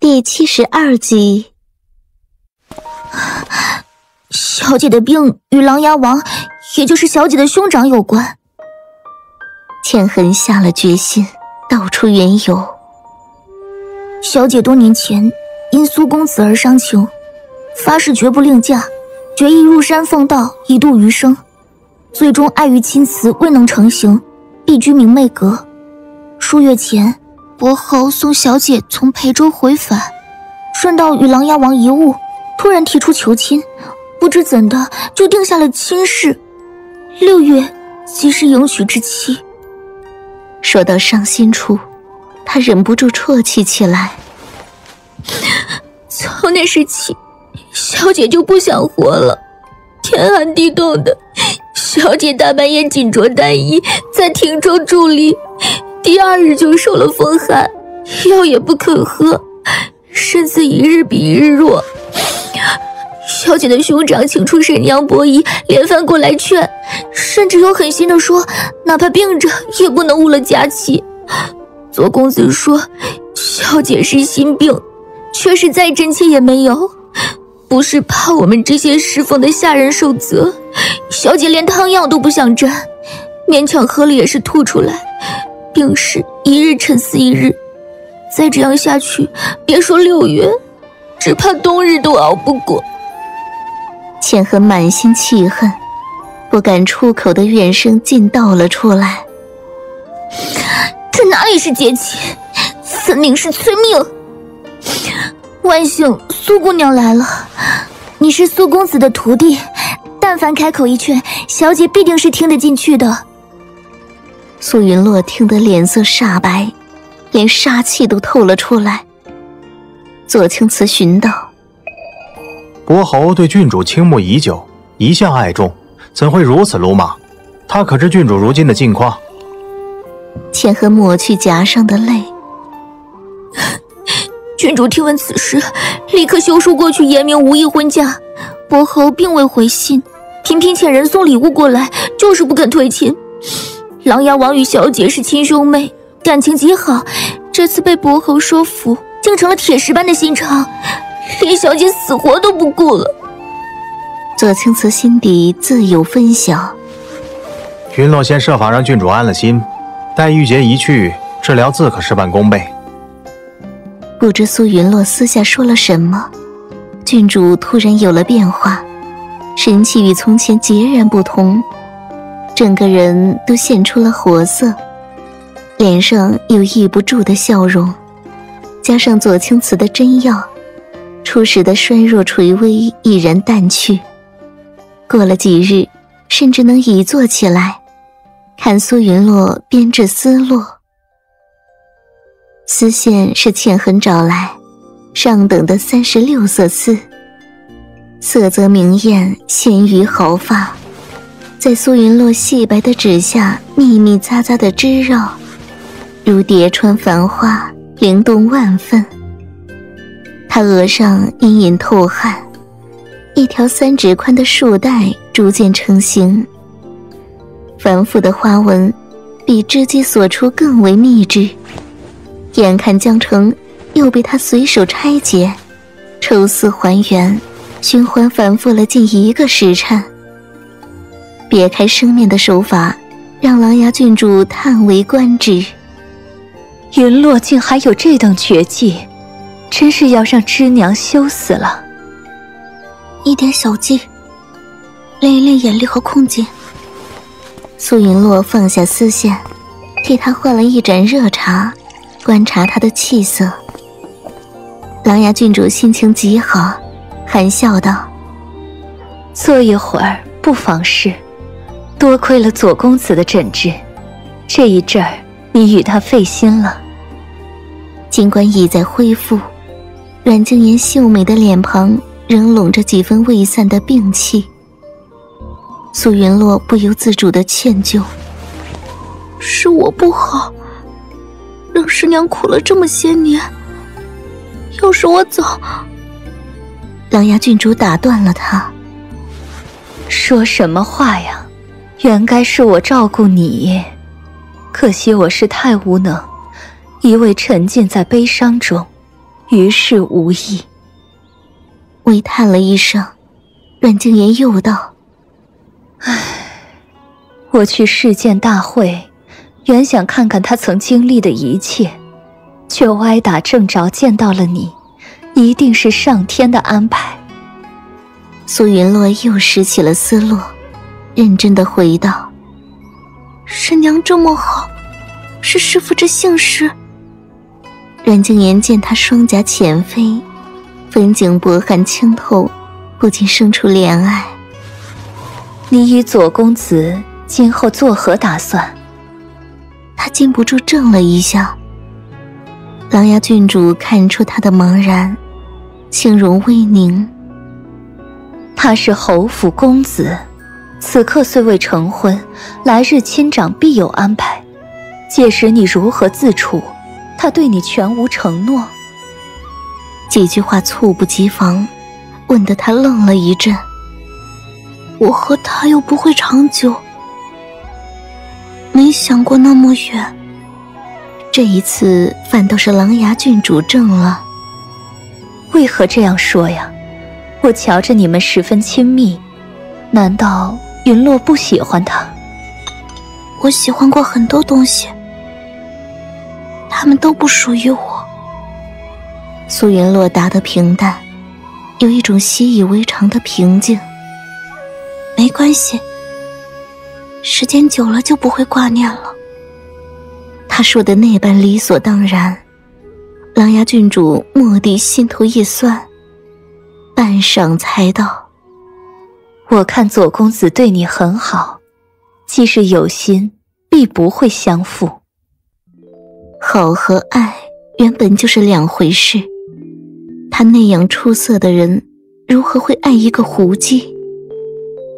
第七十二集，小姐的病与琅琊王，也就是小姐的兄长有关。倩痕下了决心，道出缘由。小姐多年前因苏公子而伤情，发誓绝不另嫁，决意入山奉道以度余生。最终碍于亲辞未能成行，避居明媚阁。数月前。伯侯送小姐从裴州回返，顺道与琅琊王一晤，突然提出求亲，不知怎的就定下了亲事。六月即是迎娶之期。说到伤心处，他忍不住啜泣起来。从那时起，小姐就不想活了。天寒地冻的，小姐大半夜紧着单衣在庭中伫立。第二日就受了风寒，药也不肯喝，身子一日比一日弱。小姐的兄长请出沈娘伯姨，连番过来劝，甚至有狠心的说，哪怕病着也不能误了佳期。左公子说，小姐是心病，却是再真切也没有，不是怕我们这些侍奉的下人受责。小姐连汤药都不想沾，勉强喝了也是吐出来。病势一日沉思一日，再这样下去，别说六月，只怕冬日都熬不过。千和满心气恨，不敢出口的怨声尽道了出来。这哪里是结亲，分明是催命！万幸苏姑娘来了，你是苏公子的徒弟，但凡开口一劝，小姐必定是听得进去的。苏云洛听得脸色煞白，连杀气都透了出来。左青瓷寻道：“伯侯对郡主倾慕已久，一向爱重，怎会如此鲁莽？他可知郡主如今的境况？”千和抹去颊上的泪。郡主听闻此事，立刻修书过去，言明无意婚嫁。伯侯并未回信，频频遣人送礼物过来，就是不肯退亲。琅琊王与小姐是亲兄妹，感情极好。这次被伯侯说服，竟成了铁石般的心肠，连小姐死活都不顾了。左青瓷心底自有分晓。云洛先设法让郡主安了心，待玉洁一去，治疗自可事半功倍。不知苏云洛私下说了什么，郡主突然有了变化，神气与从前截然不同。整个人都现出了活色，脸上有抑不住的笑容，加上左青瓷的真药，初时的衰弱垂危已然淡去。过了几日，甚至能倚坐起来，看苏云洛编制丝络。丝线是倩痕找来，上等的三十六色丝，色泽明艳，鲜于毫发。在苏云洛细白的指下，密密匝匝的织绕，如叠穿繁花，灵动万分。他额上隐隐透汗，一条三指宽的束带逐渐成型。繁复的花纹，比织机所出更为密致。眼看将成，又被他随手拆解，抽丝还原，循环反复了近一个时辰。别开生面的手法，让琅琊郡主叹为观止。云落竟还有这等绝技，真是要让知娘羞死了。一点小技，练一练眼力和控劲。苏云洛放下丝线，替他换了一盏热茶，观察他的气色。琅琊郡主心情极好，含笑道：“坐一会儿，不妨事。”多亏了左公子的诊治，这一阵儿你与他费心了。尽管已在恢复，阮静言秀美的脸庞仍笼着几分未散的病气。苏云洛不由自主的歉疚：“是我不好，让师娘苦了这么些年。要是我早……”琅琊郡主打断了他：“说什么话呀？”原该是我照顾你，可惜我是太无能，一味沉浸在悲伤中，于事无益。微叹了一声，阮静言又道：“唉，我去世剑大会，原想看看他曾经历的一切，却歪打正着见到了你，一定是上天的安排。”苏云洛又拾起了丝络，认真的回道：“师娘这么好，是师傅这姓氏。”阮静言见他双颊浅飞，风景薄寒清透，不禁生出怜爱。你与左公子今后作何打算？他禁不住怔了一下。琅琊郡主看出他的茫然，轻容微凝。他是侯府公子，此刻虽未成婚，来日亲长必有安排。届时你如何自处？他对你全无承诺。几句话猝不及防，问得他愣了一阵。我和他又不会长久，没想过那么远。这一次反倒是琅琊郡主正了。为何这样说呀？我瞧着你们十分亲密，难道云洛不喜欢他？我喜欢过很多东西，他们都不属于我。苏云洛答得平淡，有一种习以为常的平静。没关系，时间久了就不会挂念了。他说的那般理所当然，琅琊郡主蓦地心头一酸。半晌才道：“我看左公子对你很好，既是有心，必不会相负。好和爱原本就是两回事。他那样出色的人，如何会爱一个胡姬？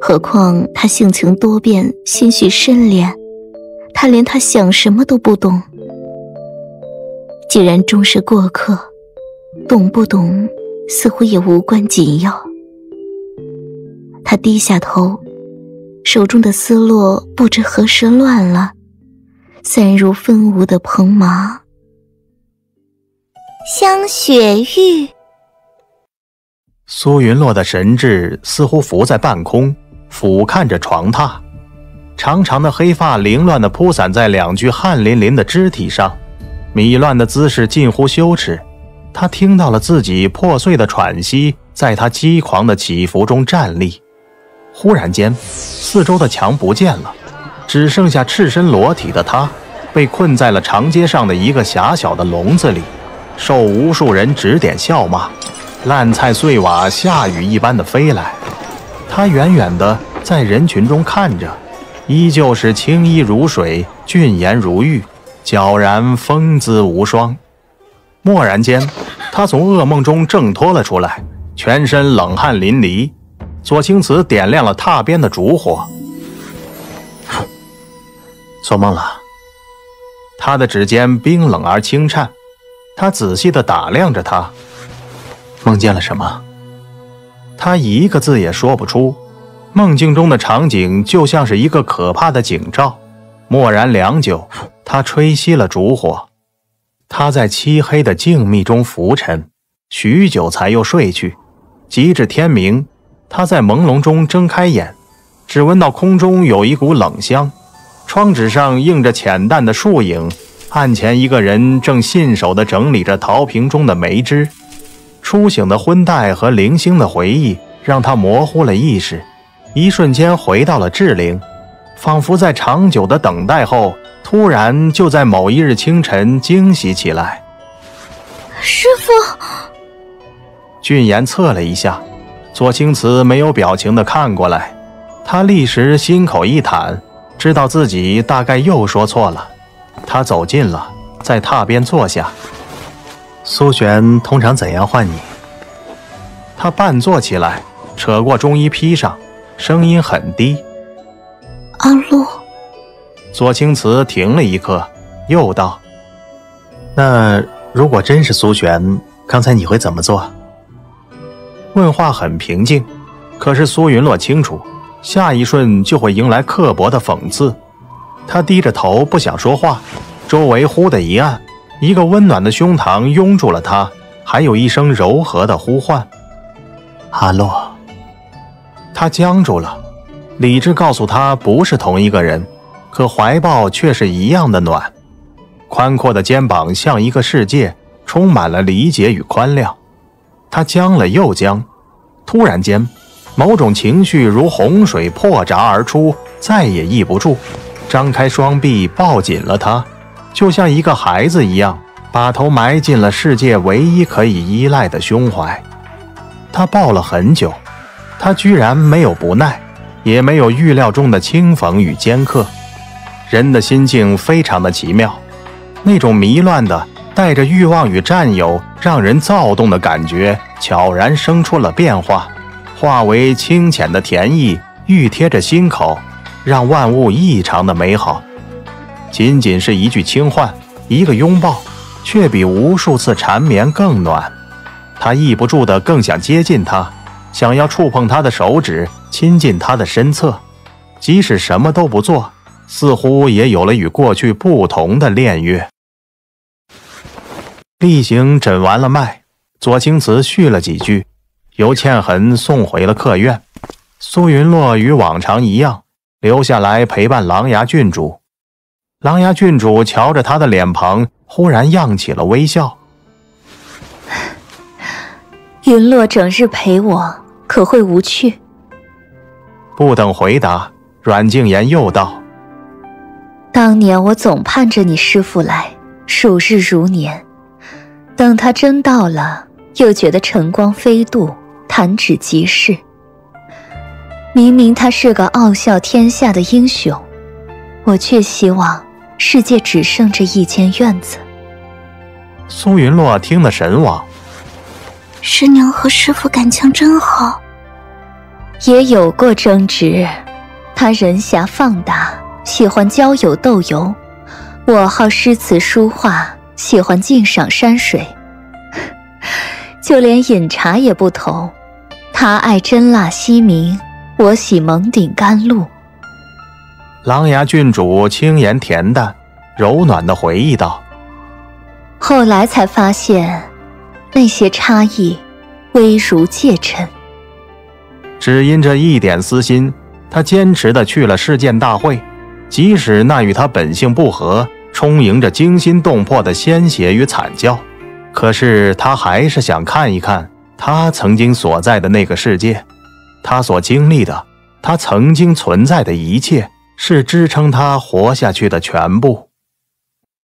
何况他性情多变，心绪深敛，他连他想什么都不懂。既然终是过客，懂不懂？”似乎也无关紧要。他低下头，手中的丝络不知何时乱了，散入分芜的蓬麻。香雪玉。苏云洛的神智似乎浮在半空，俯瞰着床榻，长长的黑发凌乱地铺散在两具汗淋淋的肢体上，迷乱的姿势近乎羞耻。他听到了自己破碎的喘息，在他激狂的起伏中站立。忽然间，四周的墙不见了，只剩下赤身裸体的他，被困在了长街上的一个狭小的笼子里，受无数人指点笑骂，烂菜碎瓦下雨一般的飞来。他远远的在人群中看着，依旧是青衣如水，俊颜如玉，皎然风姿无双。蓦然间，他从噩梦中挣脱了出来，全身冷汗淋漓。左青瓷点亮了榻边的烛火，做梦了。他的指尖冰冷而轻颤，他仔细地打量着他，梦见了什么？他一个字也说不出。梦境中的场景就像是一个可怕的警兆。默然良久，他吹熄了烛火。他在漆黑的静谧中浮沉，许久才又睡去。及至天明，他在朦胧中睁开眼，只闻到空中有一股冷香，窗纸上映着浅淡的树影，案前一个人正信手地整理着陶瓶中的梅枝。初醒的昏带和零星的回忆让他模糊了意识，一瞬间回到了志玲，仿佛在长久的等待后。突然，就在某一日清晨惊喜起来。师傅，俊言侧了一下，左青瓷没有表情的看过来，他立时心口一坦，知道自己大概又说错了。他走近了，在榻边坐下。苏璇通常怎样唤你？他半坐起来，扯过中衣披上，声音很低：“阿洛。”左青瓷停了一刻，又道：“那如果真是苏璇，刚才你会怎么做？”问话很平静，可是苏云洛清楚，下一瞬就会迎来刻薄的讽刺。他低着头不想说话，周围忽的一暗，一个温暖的胸膛拥住了他，还有一声柔和的呼唤：“阿洛。”他僵住了，理智告诉他不是同一个人，可怀抱却是一样的暖。宽阔的肩膀像一个世界，充满了理解与宽谅。他僵了又僵，突然间，某种情绪如洪水破闸而出，再也抑不住，张开双臂抱紧了他，就像一个孩子一样，把头埋进了世界唯一可以依赖的胸怀。他抱了很久。他居然没有不耐，也没有预料中的轻逢与尖刻。人的心境非常的奇妙，那种迷乱的、带着欲望与占有、让人躁动的感觉，悄然生出了变化，化为清浅的甜意，愈贴着心口，让万物异常的美好。仅仅是一句轻唤，一个拥抱，却比无数次缠绵更暖。他抑不住的更想接近他。想要触碰他的手指，亲近他的身侧，即使什么都不做，似乎也有了与过去不同的恋乐。例行诊完了脉，左青瓷续了几句，由倩痕送回了客院。苏云洛与往常一样，留下来陪伴狼牙郡主。狼牙郡主瞧着他的脸庞，忽然漾起了微笑。云洛整日陪我。可会无趣？不等回答，阮静言又道：“当年我总盼着你师父来，数日如年。等他真到了，又觉得晨光飞渡，弹指即逝。明明他是个傲笑天下的英雄，我却希望世界只剩这一间院子。”苏云洛听得神往。师娘和师傅感情真好，也有过争执。他人狭放达，喜欢交友斗游；我好诗词书画，喜欢静赏山水。就连饮茶也不同，他爱真腊西明，我喜蒙顶甘露。琅琊郡主轻言恬淡，柔暖的回忆道：“后来才发现。”那些差异，微如芥尘。只因这一点私心，他坚持的去了世剑大会，即使那与他本性不合，充盈着惊心动魄的鲜血与惨叫，可是他还是想看一看他曾经所在的那个世界，他所经历的，他曾经存在的一切，是支撑他活下去的全部。